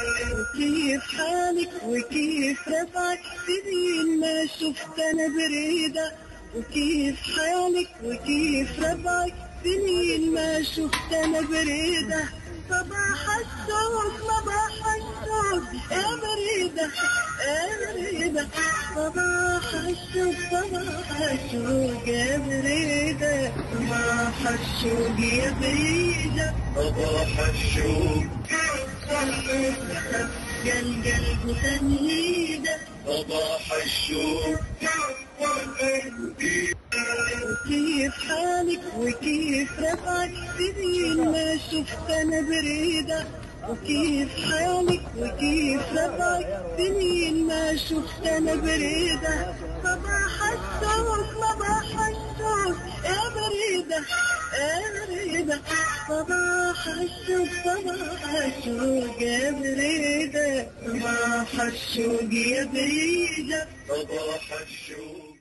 وكيف حالك؟ وكيف رفعك؟ سنين ما شفت أنا بريدة. وكيف حالك؟ وكيف رفعك؟ سنين ما شفت أنا بريدة. صباح الشوق صباح الشوق يا بريدة يا بريدة. صباح الشوق صباح الشوق يا بريدة صباح الشوق يا بريدة. صباح الشوق القلب تنهيدة صباح الشوق وكيف حالك وكيف رفعك سنين ما شفت أنا بريدة؟ وكيف حالك وكيف رفعك سنين ما شفت أنا بريدة؟ صباح الشوق صباح الشوق يا بريدة يا بريدة. صباح الشوق صباح الشوق يا بريدة. صباح الشوق يا بريدة صباح الشوق